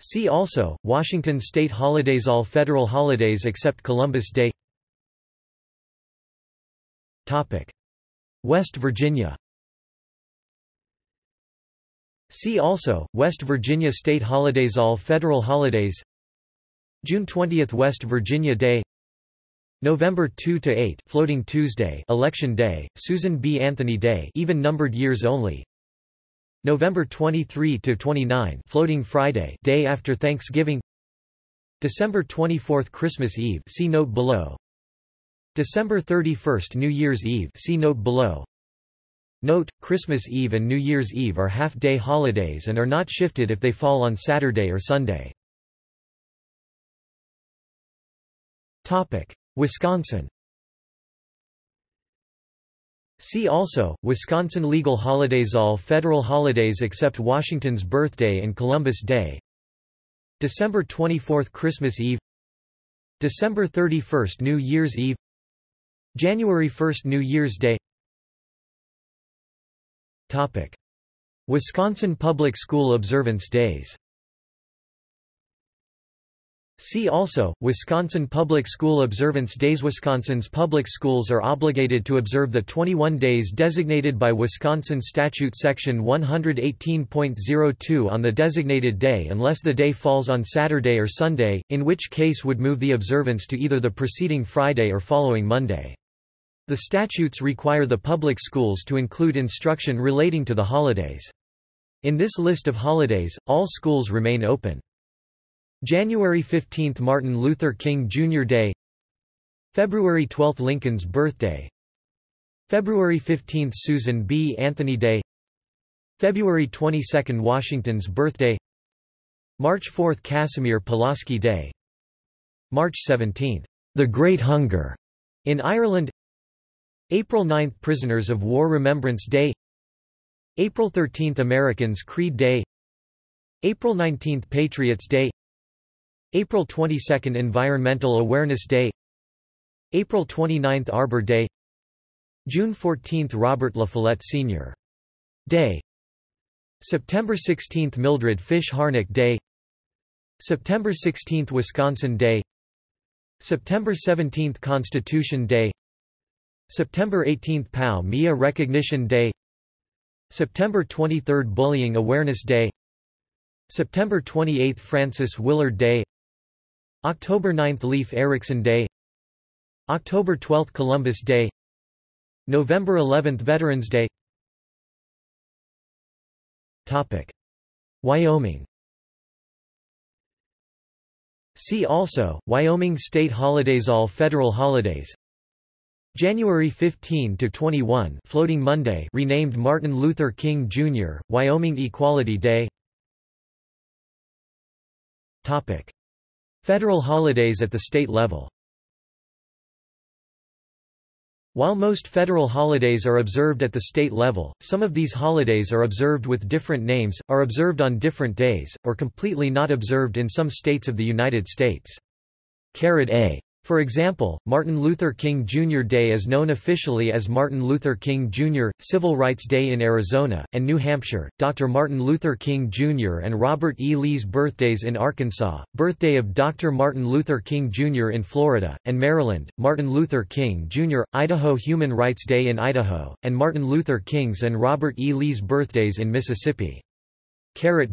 See also, Washington state holidays All federal holidays except Columbus Day. Topic West Virginia. See also, West Virginia state holidays All federal holidays. June 20 – West Virginia Day. November 2–8 Floating Tuesday Election Day, Susan B. Anthony Day even numbered years only. November 23–29 Floating Friday day after Thanksgiving. December 24 Christmas Eve see note below December 31 New Year's Eve. See note below. Note, Christmas Eve and New Year's Eve are half-day holidays and are not shifted if they fall on Saturday or Sunday. Wisconsin. See also, Wisconsin legal holidays All federal holidays except Washington's birthday and Columbus Day. December 24 Christmas Eve. December 31 New Year's Eve January 1 New Year's Day Topic. Wisconsin Public School Observance Days See also, Wisconsin Public School Observance Days Wisconsin's public schools are obligated to observe the 21 days designated by Wisconsin Statute Section 118.02 on the designated day unless the day falls on Saturday or Sunday, in which case would move the observance to either the preceding Friday or following Monday. The statutes require the public schools to include instruction relating to the holidays. In this list of holidays, all schools remain open. January 15 – Martin Luther King Jr. Day February 12 – Lincoln's birthday February 15 – Susan B. Anthony Day February 22 – Washington's birthday March 4 – Casimir Pulaski Day March 17 – The Great Hunger in Ireland April 9 – Prisoners of War Remembrance Day. April 13 – Americans Creed Day. April 19 – Patriots Day. April 22 Environmental Awareness Day. April 29 Arbor Day. June 14 Robert La Follette Sr. Day. September 16 Mildred Fish Harnack Day. September 16 Wisconsin Day. September 17 Constitution Day September 18 POW MIA Recognition Day. September 23 Bullying Awareness Day. September 28 Frances Willard Day. October 9 Leif Erikson Day. October 12 Columbus Day. November 11 Veterans Day. Topic. Wyoming. See also, Wyoming state holidays All federal holidays January 15 to 21 Floating Monday renamed Martin Luther King Jr. Wyoming Equality Day Topic Federal holidays at the state level While most federal holidays are observed at the state level, some of these holidays are observed with different names, are observed on different days, or completely not observed in some states of the United States. A for example, Martin Luther King Jr. Day is known officially as Martin Luther King Jr. Civil Rights Day in Arizona, and New Hampshire, Dr. Martin Luther King Jr. and Robert E. Lee's birthdays in Arkansas, birthday of Dr. Martin Luther King Jr. in Florida, and Maryland, Martin Luther King Jr., Idaho Human Rights Day in Idaho, and Martin Luther King's and Robert E. Lee's birthdays in Mississippi.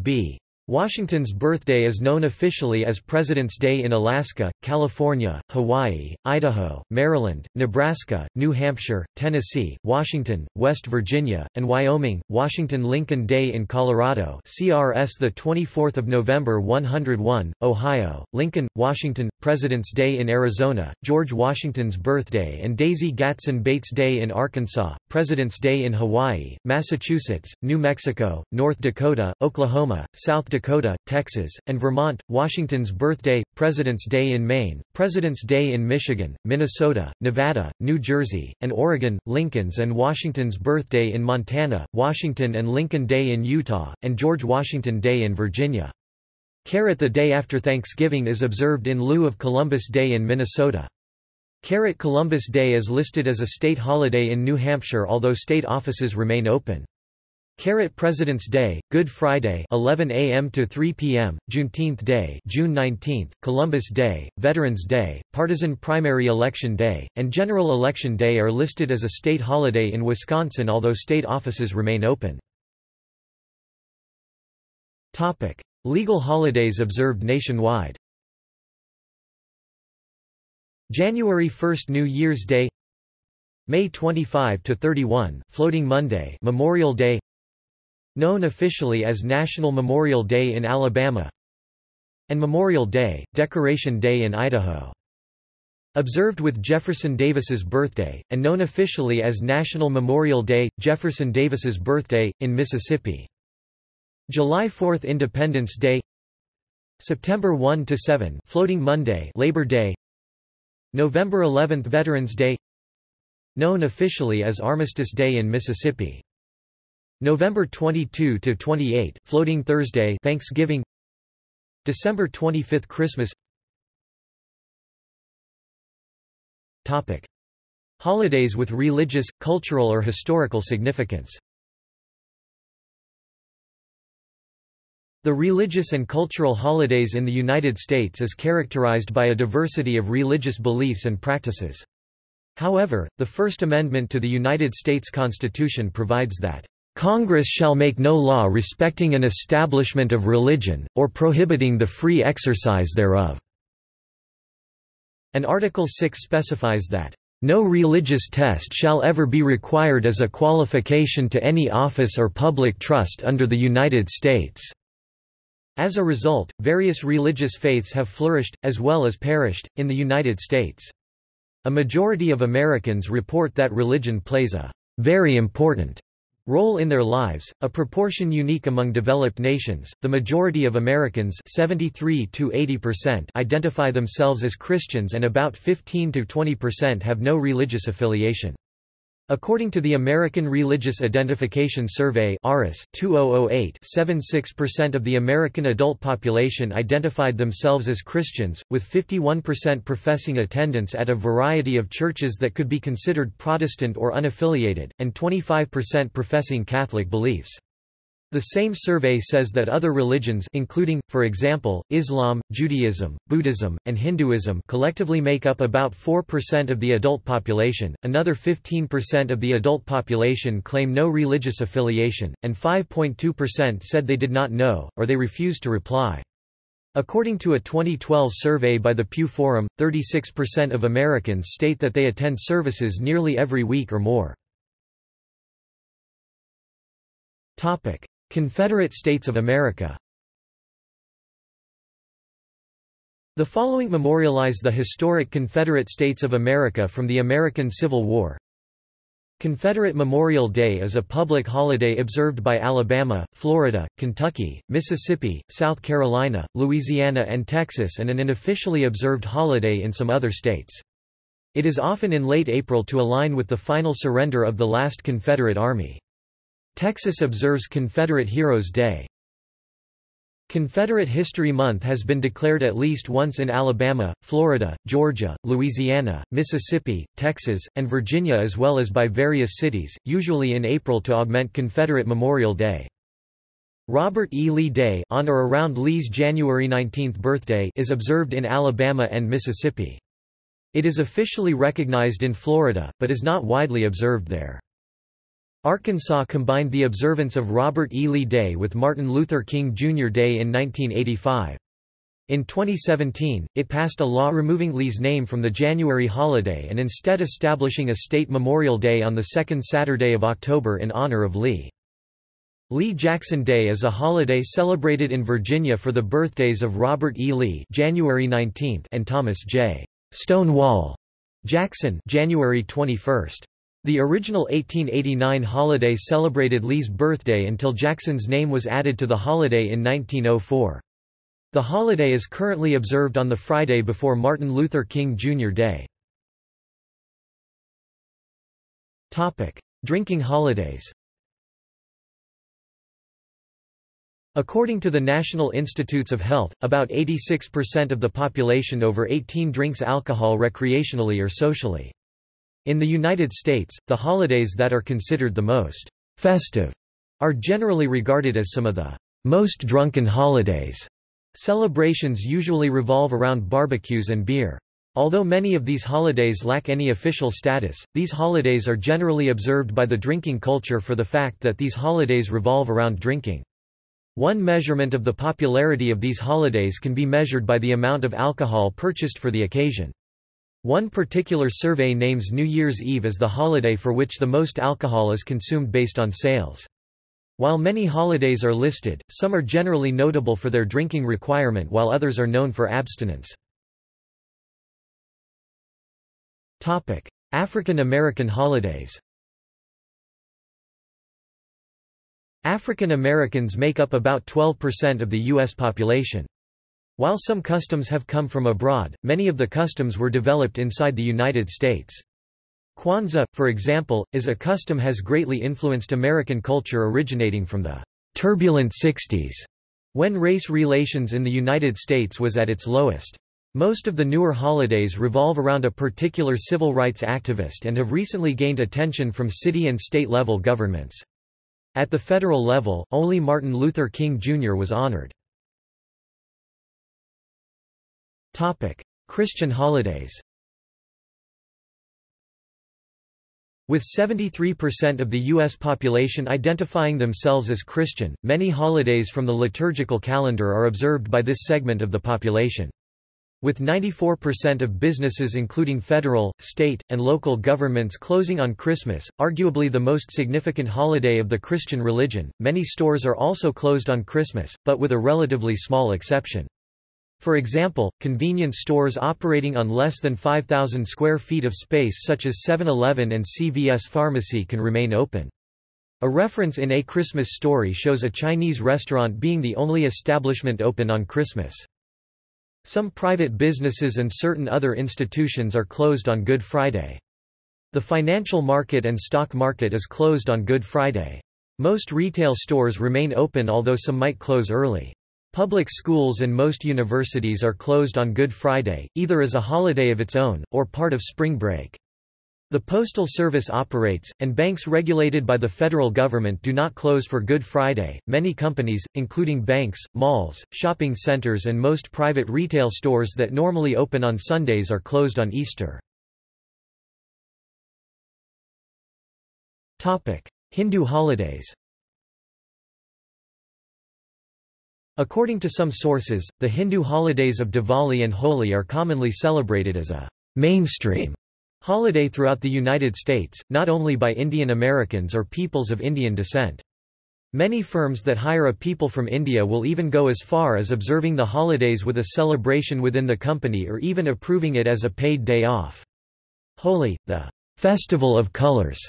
B. Washington's birthday is known officially as President's Day in Alaska, California, Hawaii, Idaho, Maryland, Nebraska, New Hampshire, Tennessee, Washington, West Virginia, and Wyoming. Washington Lincoln Day in Colorado CRS the 24th of November 101, Ohio, Lincoln, Washington, President's Day in Arizona, George Washington's birthday and Daisy Gatson Bates Day in Arkansas, President's Day in Hawaii, Massachusetts, New Mexico, North Dakota, Oklahoma, South Dakota Dakota, Texas, and Vermont, Washington's birthday, President's Day in Maine, President's Day in Michigan, Minnesota, Nevada, New Jersey, and Oregon, Lincoln's and Washington's birthday in Montana, Washington and Lincoln Day in Utah, and George Washington Day in Virginia. Carrot the day after Thanksgiving is observed in lieu of Columbus Day in Minnesota. Carrot Columbus Day is listed as a state holiday in New Hampshire although state offices remain open. Carrot President's Day, Good Friday 11 a.m. to 3 p.m., Juneteenth Day June 19, Columbus Day, Veterans Day, Partisan Primary Election Day, and General Election Day are listed as a state holiday in Wisconsin although state offices remain open. Topic. Legal holidays observed nationwide January 1 New Year's Day May 25 to 31 Floating Monday Memorial Day known officially as National Memorial Day in Alabama and Memorial Day, Decoration Day in Idaho. Observed with Jefferson Davis's birthday, and known officially as National Memorial Day, Jefferson Davis's birthday, in Mississippi. July 4 Independence Day September 1–7 Floating Monday Labor Day November 11 Veterans Day Known officially as Armistice Day in Mississippi. November 22 to 28, Floating Thursday Thanksgiving December 25 Christmas Topic. Holidays with religious, cultural or historical significance The religious and cultural holidays in the United States is characterized by a diversity of religious beliefs and practices. However, the First Amendment to the United States Constitution provides that, "...Congress shall make no law respecting an establishment of religion, or prohibiting the free exercise thereof." And Article 6 specifies that, "...no religious test shall ever be required as a qualification to any office or public trust under the United States." As a result, various religious faiths have flourished, as well as perished, in the United States. A majority of Americans report that religion plays a very important role in their lives, a proportion unique among developed nations. The majority of Americans, 73 to 80%, identify themselves as Christians and about 15 to 20% have no religious affiliation. According to the American Religious Identification Survey ARIS 2008, 76% of the American adult population identified themselves as Christians, with 51% professing attendance at a variety of churches that could be considered Protestant or unaffiliated, and 25% professing Catholic beliefs. The same survey says that other religions including, for example, Islam, Judaism, Buddhism, and Hinduism collectively make up about 4% of the adult population, another 15% of the adult population claim no religious affiliation, and 5.2% said they did not know, or they refused to reply. According to a 2012 survey by the Pew Forum, 36% of Americans state that they attend services nearly every week or more. Confederate States of America The following memorialize the historic Confederate States of America from the American Civil War. Confederate Memorial Day is a public holiday observed by Alabama, Florida, Kentucky, Mississippi, South Carolina, Louisiana and Texas and an unofficially observed holiday in some other states. It is often in late April to align with the final surrender of the last Confederate Army. Texas observes Confederate Heroes Day. Confederate History Month has been declared at least once in Alabama, Florida, Georgia, Louisiana, Mississippi, Texas, and Virginia as well as by various cities, usually in April to augment Confederate Memorial Day. Robert E. Lee Day on or around Lee's January 19 birthday is observed in Alabama and Mississippi. It is officially recognized in Florida, but is not widely observed there. Arkansas combined the observance of Robert E. Lee Day with Martin Luther King Jr. Day in 1985. In 2017, it passed a law removing Lee's name from the January holiday and instead establishing a state Memorial Day on the second Saturday of October in honor of Lee. Lee Jackson Day is a holiday celebrated in Virginia for the birthdays of Robert E. Lee January 19 and Thomas J. Stonewall Jackson January 21. The original 1889 holiday celebrated Lee's birthday until Jackson's name was added to the holiday in 1904. The holiday is currently observed on the Friday before Martin Luther King Jr. Day. Topic: Drinking holidays According to the National Institutes of Health, about 86% of the population over 18 drinks alcohol recreationally or socially. In the United States, the holidays that are considered the most festive are generally regarded as some of the most drunken holidays. Celebrations usually revolve around barbecues and beer. Although many of these holidays lack any official status, these holidays are generally observed by the drinking culture for the fact that these holidays revolve around drinking. One measurement of the popularity of these holidays can be measured by the amount of alcohol purchased for the occasion. One particular survey names New Year's Eve as the holiday for which the most alcohol is consumed based on sales. While many holidays are listed, some are generally notable for their drinking requirement while others are known for abstinence. African American holidays African Americans make up about 12% of the U.S. population. While some customs have come from abroad, many of the customs were developed inside the United States. Kwanzaa, for example, is a custom has greatly influenced American culture originating from the turbulent 60s, when race relations in the United States was at its lowest. Most of the newer holidays revolve around a particular civil rights activist and have recently gained attention from city and state-level governments. At the federal level, only Martin Luther King Jr. was honored. Christian holidays With 73% of the U.S. population identifying themselves as Christian, many holidays from the liturgical calendar are observed by this segment of the population. With 94% of businesses including federal, state, and local governments closing on Christmas, arguably the most significant holiday of the Christian religion, many stores are also closed on Christmas, but with a relatively small exception. For example, convenience stores operating on less than 5,000 square feet of space such as 7-Eleven and CVS Pharmacy can remain open. A reference in A Christmas Story shows a Chinese restaurant being the only establishment open on Christmas. Some private businesses and certain other institutions are closed on Good Friday. The financial market and stock market is closed on Good Friday. Most retail stores remain open although some might close early. Public schools and most universities are closed on Good Friday, either as a holiday of its own, or part of spring break. The Postal Service operates, and banks regulated by the federal government do not close for Good Friday. Many companies, including banks, malls, shopping centers, and most private retail stores that normally open on Sundays are closed on Easter. Hindu holidays According to some sources, the Hindu holidays of Diwali and Holi are commonly celebrated as a mainstream holiday throughout the United States, not only by Indian Americans or peoples of Indian descent. Many firms that hire a people from India will even go as far as observing the holidays with a celebration within the company or even approving it as a paid day off. Holi, the Festival of Colors,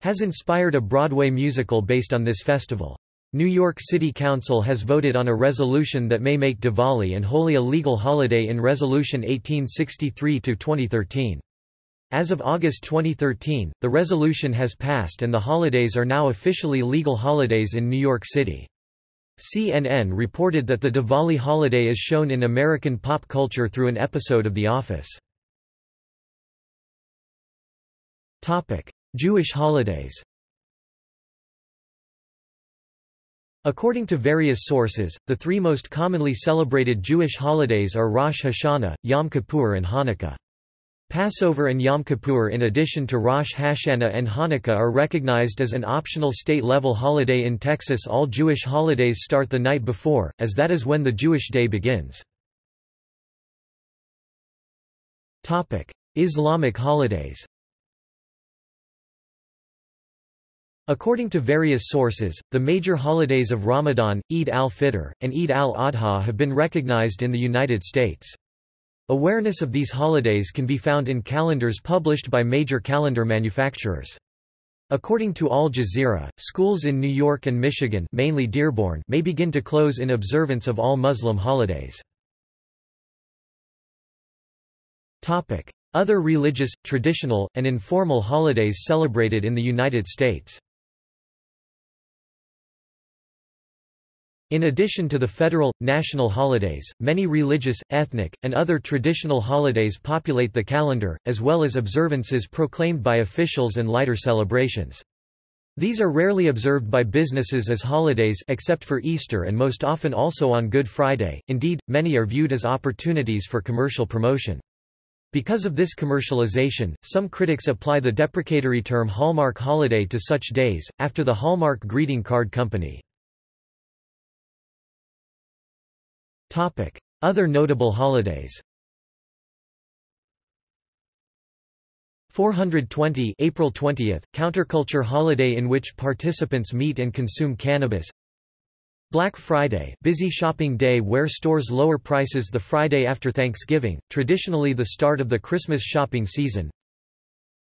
has inspired a Broadway musical based on this festival. New York City Council has voted on a resolution that may make Diwali and Holi a legal holiday in Resolution 1863-2013. As of August 2013, the resolution has passed and the holidays are now officially legal holidays in New York City. CNN reported that the Diwali holiday is shown in American pop culture through an episode of The Office. Jewish holidays According to various sources, the three most commonly celebrated Jewish holidays are Rosh Hashanah, Yom Kippur and Hanukkah. Passover and Yom Kippur in addition to Rosh Hashanah and Hanukkah are recognized as an optional state-level holiday in Texas all Jewish holidays start the night before, as that is when the Jewish day begins. Islamic holidays According to various sources, the major holidays of Ramadan, Eid al-Fitr, and Eid al-Adha have been recognized in the United States. Awareness of these holidays can be found in calendars published by major calendar manufacturers. According to Al Jazeera, schools in New York and Michigan mainly Dearborn may begin to close in observance of all Muslim holidays. Other religious, traditional, and informal holidays celebrated in the United States In addition to the federal, national holidays, many religious, ethnic, and other traditional holidays populate the calendar, as well as observances proclaimed by officials and lighter celebrations. These are rarely observed by businesses as holidays except for Easter and most often also on Good Friday, indeed, many are viewed as opportunities for commercial promotion. Because of this commercialization, some critics apply the deprecatory term Hallmark holiday to such days, after the Hallmark greeting card company. Other notable holidays. 420 April 20, counterculture holiday in which participants meet and consume cannabis. Black Friday busy shopping day where stores lower prices the Friday after Thanksgiving, traditionally the start of the Christmas shopping season.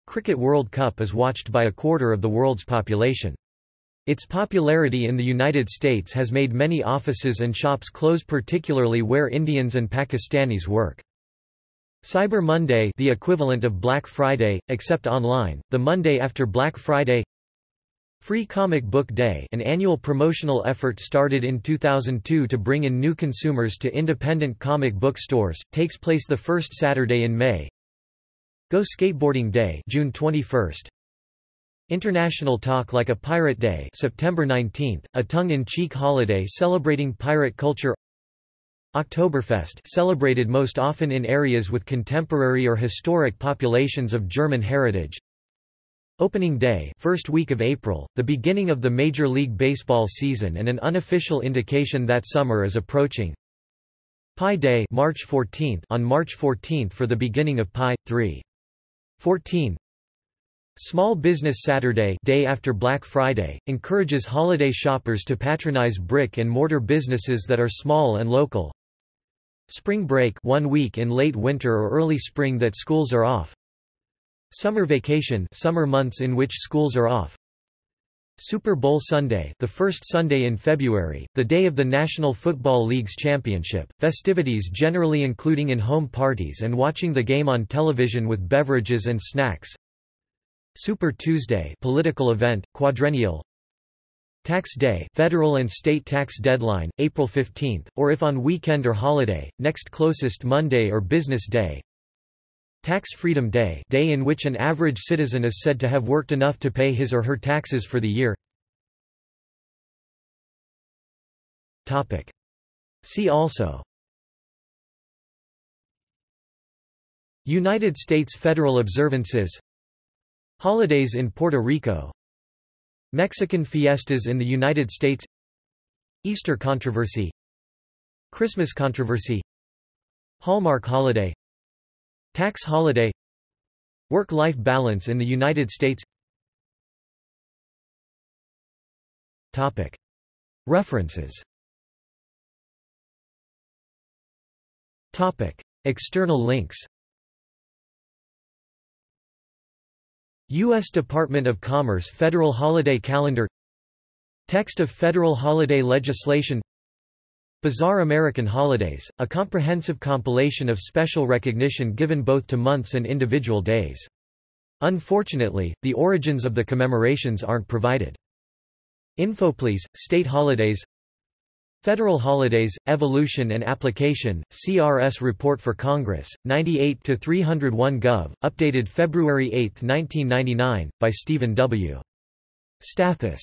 Cricket World Cup is watched by a quarter of the world's population. Its popularity in the United States has made many offices and shops close particularly where Indians and Pakistanis work. Cyber Monday the equivalent of Black Friday, except online, the Monday after Black Friday. Free Comic Book Day an annual promotional effort started in 2002 to bring in new consumers to independent comic book stores, takes place the first Saturday in May. Go Skateboarding Day June 21, International Talk Like a Pirate Day September 19, a tongue-in-cheek holiday celebrating pirate culture. Oktoberfest celebrated most often in areas with contemporary or historic populations of German heritage. Opening Day first week of April, the beginning of the Major League Baseball season and an unofficial indication that summer is approaching. Pi Day March 14 on March 14 for the beginning of Pi, 3. 14 Small Business Saturday day after Black Friday, encourages holiday shoppers to patronize brick and mortar businesses that are small and local. Spring break one week in late winter or early spring that schools are off. Summer vacation summer months in which schools are off. Super Bowl Sunday the first Sunday in February, the day of the National Football League's championship, festivities generally including in-home parties and watching the game on television with beverages and snacks. Super Tuesday political event, quadrennial. Tax Day federal and state tax deadline, April 15, or if on weekend or holiday, next closest Monday or business day. Tax Freedom Day day in which an average citizen is said to have worked enough to pay his or her taxes for the year. Topic. See also. United States federal observances Holidays in Puerto Rico. Mexican fiestas in the United States. Easter controversy. Christmas controversy. Hallmark holiday. Tax holiday. Work-life balance in the United States. Topic. References. Topic. External links U.S. Department of Commerce Federal Holiday Calendar Text of federal holiday legislation Bizarre American Holidays, a comprehensive compilation of special recognition given both to months and individual days. Unfortunately, the origins of the commemorations aren't provided. Infoplease, State Holidays Federal Holidays, Evolution and Application, CRS Report for Congress, 98-301 Gov., updated February 8, 1999, by Stephen W. Stathis.